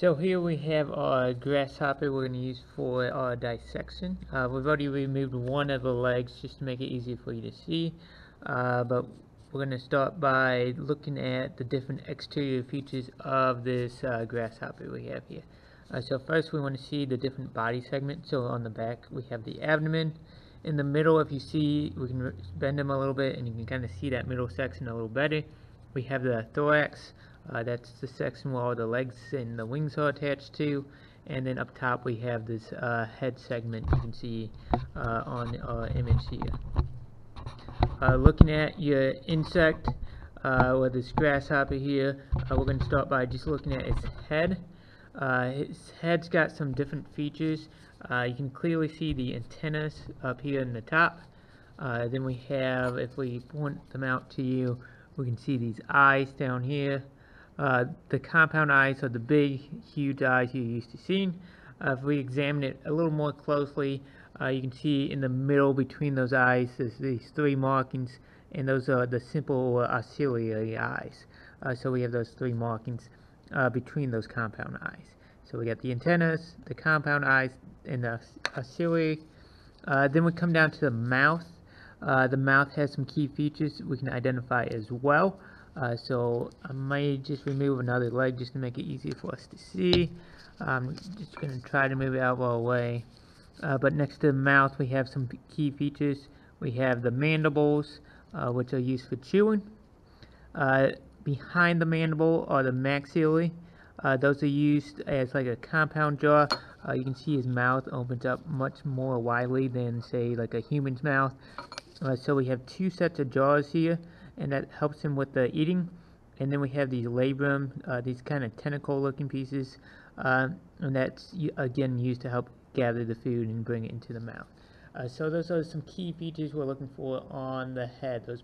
So here we have our grasshopper we're going to use for our dissection. Uh, we've already removed one of the legs just to make it easier for you to see. Uh, but we're going to start by looking at the different exterior features of this uh, grasshopper we have here. Uh, so first we want to see the different body segments. So on the back we have the abdomen. In the middle if you see we can bend them a little bit and you can kind of see that middle section a little better. We have the thorax. Uh, that's the section where all the legs and the wings are attached to. And then up top we have this uh, head segment you can see uh, on our image here. Uh, looking at your insect, uh, or this grasshopper here, uh, we're going to start by just looking at its head. its head's got some different features. you can clearly see the antennas up here in the top. then we have, if we point them out to you, we can see these eyes down here. Uh, the compound eyes are the big, huge eyes you're used to seeing. Uh, if we examine it a little more closely, uh, you can see in the middle between those eyes there's these three markings, and those are the simple ociliary eyes. Uh, so we have those three markings uh, between those compound eyes. So we got the antennas, the compound eyes, and the ociliary. then we come down to the mouth. The mouth has some key features we can identify as well. Uh, so I might just remove another leg just to make it easier for us to see. I'm just going to try to move it out of our way. Uh, but next to the mouth we have some key features. We have the mandibles, uh, which are used for chewing. Uh, behind the mandible are the maxillae. Uh, those are used as like a compound jaw. Uh, you can see his mouth opens up much more widely than say like a human's mouth. So we have two sets of jaws here and that helps him with the eating. And then we have these labrum, uh, these kind of tentacle looking pieces, uh, and that's again used to help gather the food and bring it into the mouth. Uh, so those are some key features we're looking for on the head. Those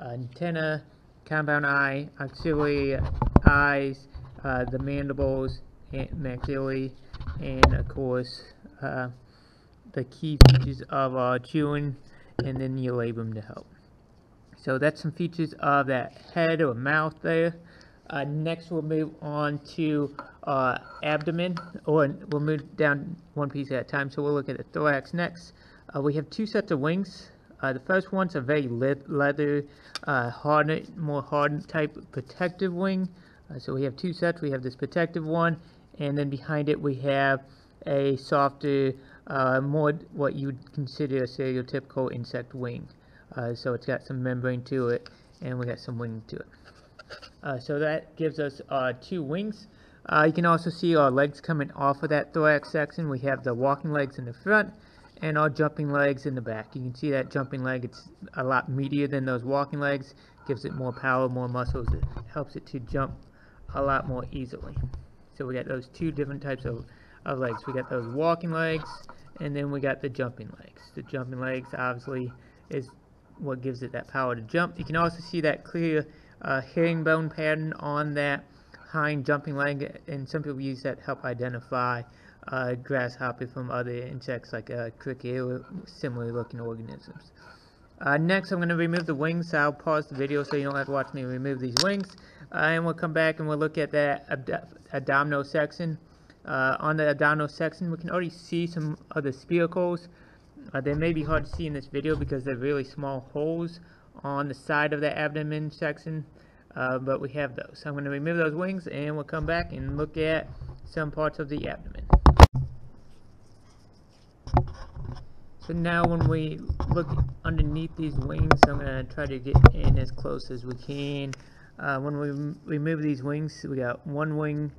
uh, antenna, compound eye, auxiliary eyes, uh, the mandibles, maxillae, and of course uh, the key features of our chewing, and then your labrum to help. So that's some features of that head or mouth there. Uh, next we'll move on to uh, abdomen, or we'll move down one piece at a time. So we'll look at the thorax next. Uh, we have two sets of wings. Uh, the first one's a very le leather, uh, hardened, more hardened type protective wing. Uh, so we have two sets. We have this protective one, and then behind it we have a softer, more what you would consider a stereotypical insect wing. Uh, so it's got some membrane to it and we got some wing to it. Uh, so that gives us uh, two wings. Uh, you can also see our legs coming off of that thorax section. We have the walking legs in the front and our jumping legs in the back. You can see that jumping leg, it's a lot meatier than those walking legs. Gives it more power, more muscles. It helps it to jump a lot more easily. So we got those two different types of, of legs. We got those walking legs and then we got the jumping legs. The jumping legs obviously is what gives it that power to jump. You can also see that clear uh, herringbone pattern on that hind jumping leg, and some people use that to help identify uh, grasshopper from other insects like uh, cricket or similar looking organisms. Uh, next, I'm going to remove the wings. So I'll pause the video so you don't have to watch me remove these wings. Uh, and we'll come back and we'll look at that abd abdominal section. Uh, on the abdominal section, we can already see some of the spiracles. Uh, they may be hard to see in this video because they're really small holes on the side of the abdomen section, uh, but we have those. So I'm going to remove those wings and we'll come back and look at some parts of the abdomen. So now when we look underneath these wings, I'm going to try to get in as close as we can. Uh, when we remove these wings, we got one wing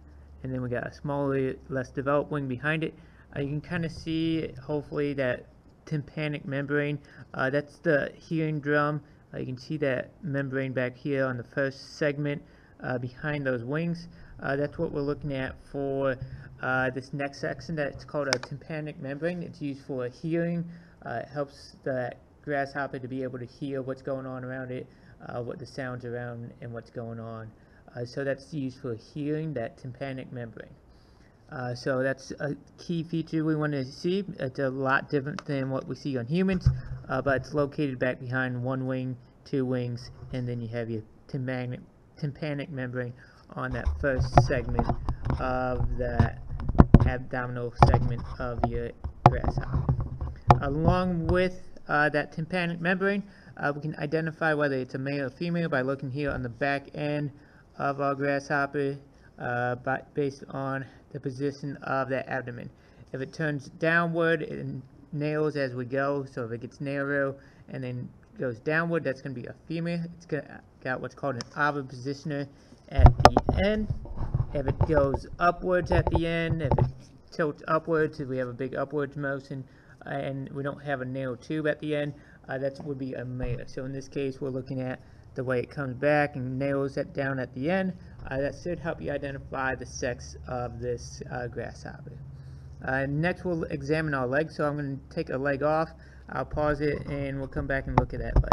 and then we got a smaller, less developed wing behind it. Uh, you can kind of see, hopefully, that tympanic membrane. Uh, that's the hearing drum. Uh, you can see that membrane back here on the first segment uh, behind those wings. Uh, that's what we're looking at for uh, this next section that's called a tympanic membrane. It's used for hearing. It helps the grasshopper to be able to hear what's going on around it, what the sounds around and what's going on. So that's used for hearing, that tympanic membrane. Uh, so that's a key feature we want to see. It's a lot different than what we see on humans, uh, but it's located back behind one wing, two wings, and then you have your tympanic, tympanic membrane on that first segment of the abdominal segment of your grasshopper. Along with uh, that tympanic membrane, uh, we can identify whether it's a male or female by looking here on the back end of our grasshopper uh, based on the position of that abdomen. If it turns downward, it nails as we go, so if it gets narrow and then goes downward, that's going to be a female. It's got, what's called an ovipositioner at the end. If it goes upwards at the end, if it tilts upwards, if we have a big upwards motion, and we don't have a nail tube at the end, uh, that would be a male. So in this case, we're looking at the way it comes back and nails it down at the end. Uh, that should help you identify the sex of this uh, grasshopper. Uh, next, we'll examine our leg. So I'm going to take a leg off. I'll pause it, and we'll come back and look at that leg.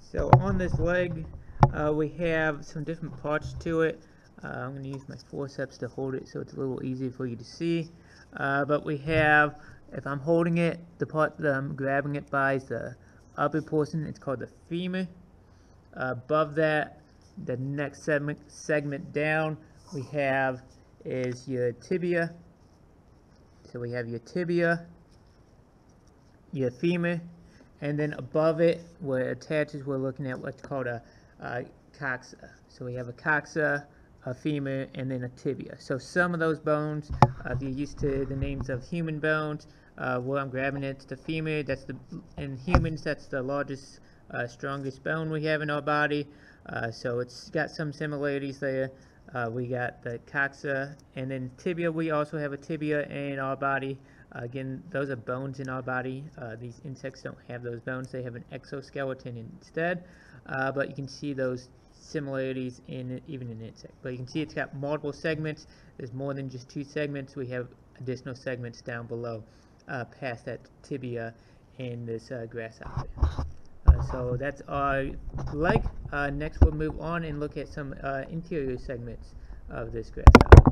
So on this leg, uh, we have some different parts to it. Uh, I'm going to use my forceps to hold it so it's a little easier for you to see. Uh, but we have, if I'm holding it, the part that I'm grabbing it by is the upper portion. It's called the femur. Uh, above that, the next segment, segment down, we have is your tibia. So we have your tibia, your femur, and then above it, where it attaches, we're looking at what's called a, a coxa. So we have a coxa, a femur, and then a tibia. So some of those bones, uh, if you're used to the names of human bones, uh, I'm grabbing it, it's the femur. That's the in humans, that's the largest, uh, strongest bone we have in our body. Uh, so it's got some similarities there. Uh, we got the coxa, and then tibia. We also have a tibia in our body. Again, those are bones in our body. Uh, these insects don't have those bones. They have an exoskeleton instead. Uh, but you can see those similarities in even in insect. But you can see it's got multiple segments. There's more than just two segments. We have additional segments down below uh, past that tibia in this uh, grasshopper. Uh, so that's our leg. Uh, next we'll move on and look at some uh, interior segments of this grasshopper.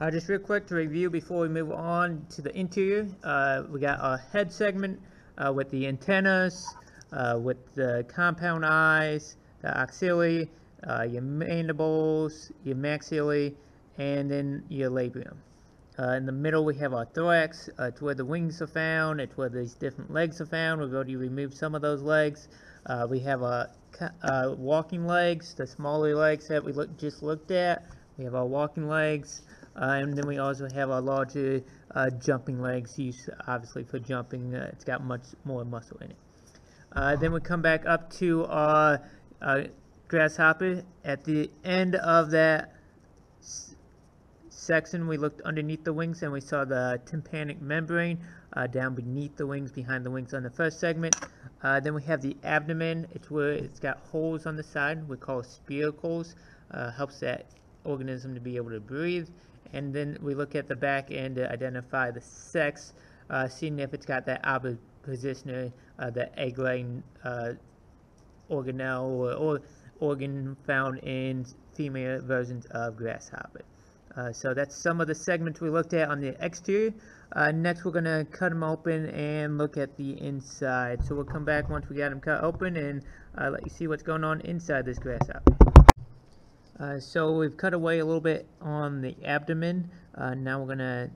Uh, just real quick to review before we move on to the interior, we got our head segment with the antennas, with the compound eyes, the axillae, your mandibles, your maxillae, and then your labium. Uh, in the middle we have our thorax, uh, it's where the wings are found, it's where these different legs are found, we've already removed some of those legs. Uh, we have our uh, walking legs, the smaller legs that we look, just looked at, we have our walking legs, uh, and then we also have our larger uh, jumping legs, used obviously for jumping, it's got much more muscle in it. then we come back up to our grasshopper, at the end of that section, we looked underneath the wings and we saw the tympanic membrane uh, down beneath the wings, behind the wings on the first segment. Uh, then we have the abdomen. It's where it's got holes on the side. We call spiracles. Uh, helps that organism to be able to breathe. And then we look at the back end to identify the sex, uh, seeing if it's got that ovipositioner, uh, the egg-laying uh, organelle or, or organ found in female versions of grasshopper. Uh, so that's some of the segments we looked at on the exterior. Uh, next we're going to cut them open and look at the inside. So we'll come back once we got them cut open and uh, let you see what's going on inside this grasshopper. Uh, so we've cut away a little bit on the abdomen. Uh, now we're going to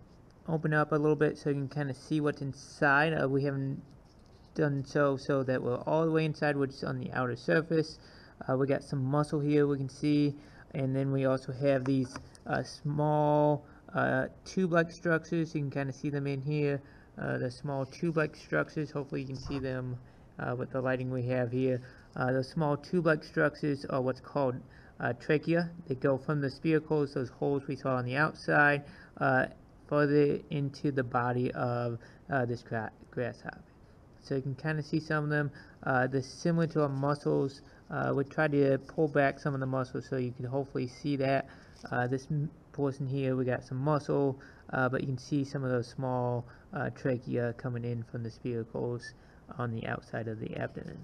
open up a little bit so you can kind of see what's inside. Uh, we haven't done so so that we're all the way inside, we're just on the outer surface. we got some muscle here we can see and then we also have these uh, small uh, tube-like structures. You can kind of see them in here. Uh, the small tube-like structures. Hopefully you can see them uh, with the lighting we have here. Uh, the small tube-like structures are what's called uh, trachea. They go from the spiracles, those holes we saw on the outside, further into the body of this gra grasshopper. So you can kind of see some of them. they're similar to our muscles. we try to pull back some of the muscles so you can hopefully see that. Uh, this portion here we got some muscle uh, but you can see some of those small uh, trachea coming in from the spiracles on the outside of the abdomen.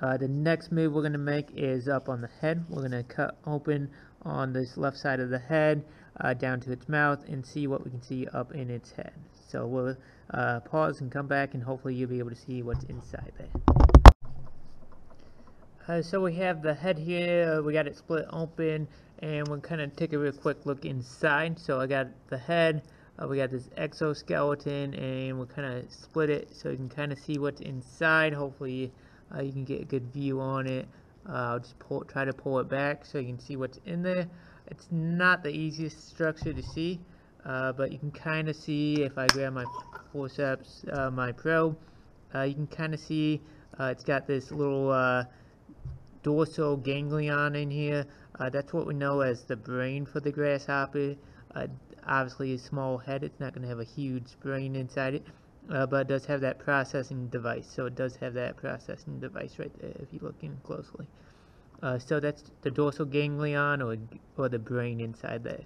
Uh, the next move we're going to make is up on the head. We're going to cut open on this left side of the head uh, down to its mouth and see what we can see up in its head. So we'll uh, pause and come back and hopefully you'll be able to see what's inside there. Uh, so we have the head here, we got it split open, and we'll kind of take a real quick look inside. So I got the head, uh, we got this exoskeleton, and we'll kind of split it so you can kind of see what's inside. Hopefully uh, you can get a good view on it. Uh, I'll just pull, try to pull it back so you can see what's in there. It's not the easiest structure to see, uh, but you can kind of see if I grab my forceps, uh, my probe, you can kind of see it's got this little dorsal ganglion in here. Uh, that's what we know as the brain for the grasshopper. Uh, obviously, a small head, it's not going to have a huge brain inside it, uh, but it does have that processing device. So it does have that processing device right there if you look in closely. Uh, so that's the dorsal ganglion or, or the brain inside there.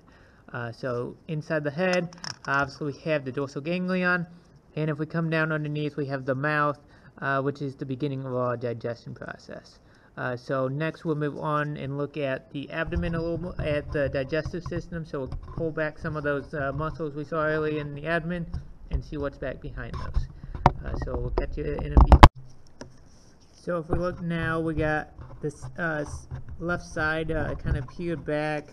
Uh, so inside the head, obviously we have the dorsal ganglion, and if we come down underneath, we have the mouth, uh, which is the beginning of our digestion process. Uh, so next we'll move on and look at the abdomen a little at the digestive system. So we'll pull back some of those uh, muscles we saw earlier in the abdomen and see what's back behind those. Uh, so we'll catch you in a few. So if we look now, we got this uh, left side kind of peeled back.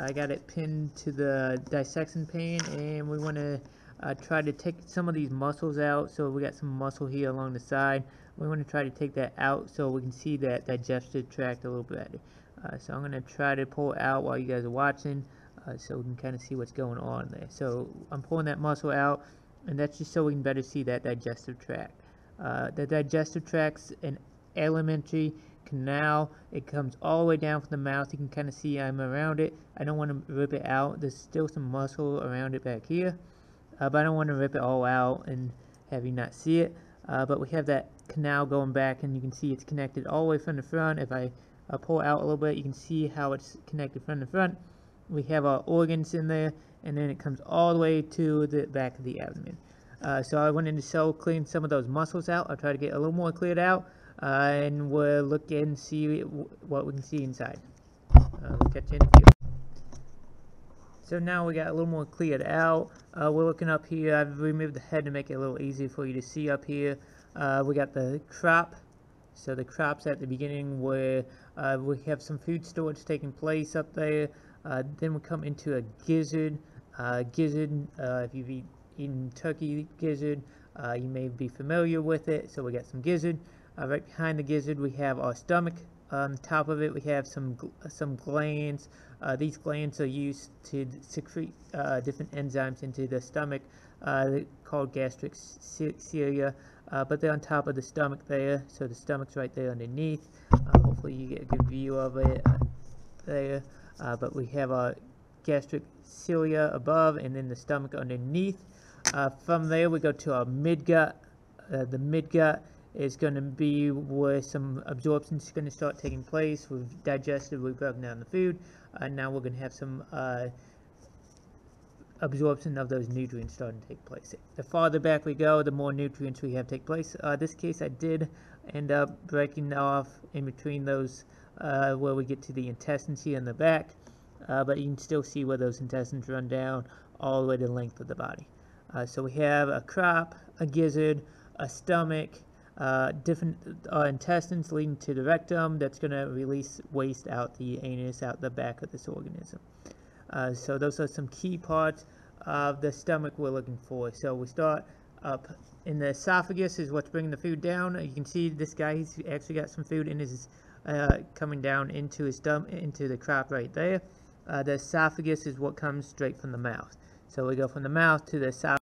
I got it pinned to the dissection pane and we want to uh, try to take some of these muscles out. So we got some muscle here along the side. We want to try to take that out so we can see that digestive tract a little better. Uh, so I'm going to try to pull it out while you guys are watching uh, so we can kind of see what's going on there. So I'm pulling that muscle out and that's just so we can better see that digestive tract. Uh, the digestive tract's an alimentary canal. It comes all the way down from the mouth. You can kind of see I'm around it. I don't want to rip it out. There's still some muscle around it back here uh, but I don't want to rip it all out and have you not see it. Uh, but we have that canal going back and you can see it's connected all the way from the front. If I uh, pull out a little bit, you can see how it's connected from the front. We have our organs in there and then it comes all the way to the back of the abdomen. Uh, so I went in into cell clean some of those muscles out. I'll try to get a little more cleared out uh, and we'll look and see what we can see inside. Uh, we'll catch in a few. So now we got a little more cleared out. Uh, we're looking up here. I've removed the head to make it a little easier for you to see up here. Uh, we got the crop. So the crop's at the beginning where uh, we have some food storage taking place up there. Uh, then we come into a gizzard. Uh, gizzard, uh, if you've eaten turkey gizzard, you may be familiar with it. So we got some gizzard. Right behind the gizzard we have our stomach on top of it, we have some some glands. Uh, these glands are used to secrete uh, different enzymes into the stomach uh, called gastric cilia. Uh, but they're on top of the stomach there, so the stomach's right there underneath. Uh, hopefully you get a good view of it uh, there. but we have our gastric cilia above and then the stomach underneath. from there we go to our midgut. the midgut is going to be where some absorption is going to start taking place. We've digested, we've broken down the food, and now we're going to have some uh, absorption of those nutrients starting to take place. The farther back we go, the more nutrients we have take place. Uh, this case, I did end up breaking off in between those uh, where we get to the intestines here in the back, uh, but you can still see where those intestines run down all the way to the length of the body. Uh, so we have a crop, a gizzard, a stomach, uh, different uh, intestines leading to the rectum that's going to release waste out the anus, out the back of this organism. Uh, so those are some key parts of the stomach we're looking for. So we start up in the esophagus is what's bringing the food down. You can see this guy, he's actually got some food in his, uh, coming down into his stomach, into the crop right there. Uh, the esophagus is what comes straight from the mouth. So we go from the mouth to the esophagus.